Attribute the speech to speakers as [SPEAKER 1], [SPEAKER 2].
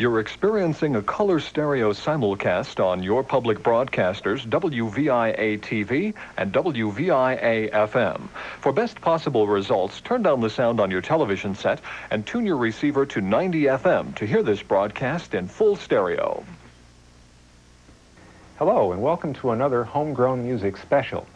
[SPEAKER 1] You're experiencing a color stereo simulcast on your public broadcasters WVIA TV and WVIA FM. For best possible results, turn down the sound on your television set and tune your receiver to 90 FM to hear this broadcast in full stereo.
[SPEAKER 2] Hello, and welcome to another Homegrown Music special.